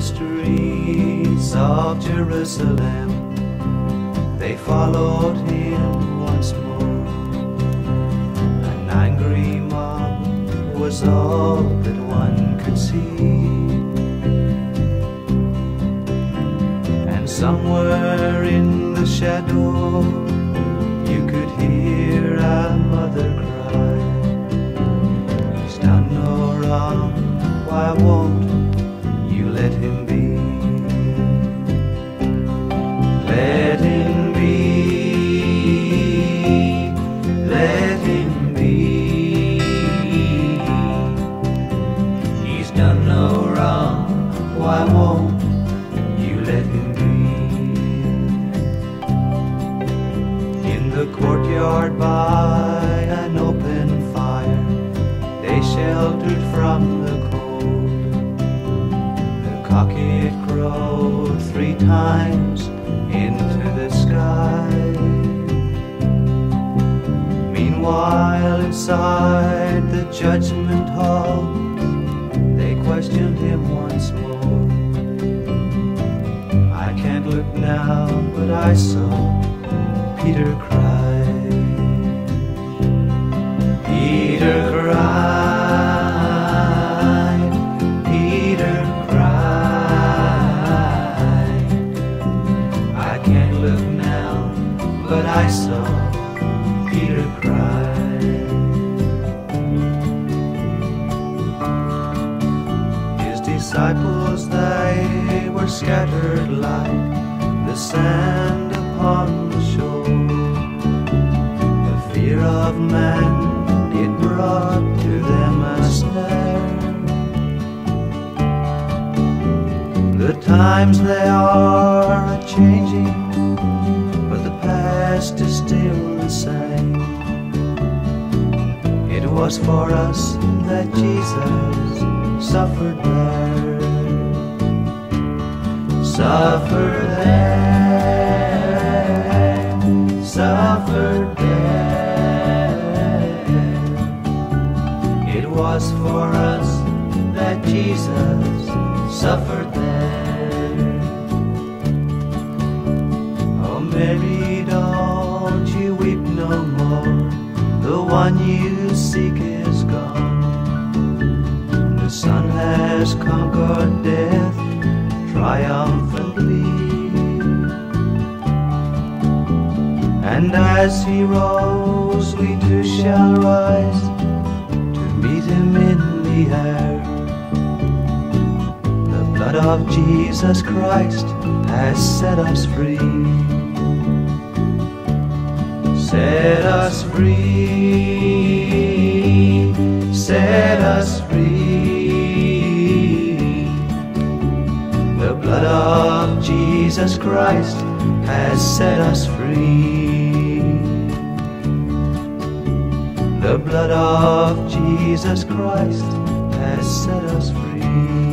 streets of Jerusalem, they followed him once more. An angry mob was all that one could see. And somewhere in the shadow, you could hear a mother cry. He's done no wrong, why won't It crowed three times into the sky. Meanwhile, inside the judgment hall, they questioned him once more. I can't look now, but I saw Peter cry. Peter cried. I saw Peter cry. His disciples, they were scattered like the sand upon the shore. The fear of man, it brought to them a snare. The times they are a changing, was for us that Jesus suffered there, suffered there, suffered there. It was for us that Jesus suffered there. Seek is gone. The Son has conquered death triumphantly. And as he rose, we too shall rise to meet him in the air. The blood of Jesus Christ has set us free. Set us free, The blood of Jesus Christ has set us free. The blood of Jesus Christ has set us free.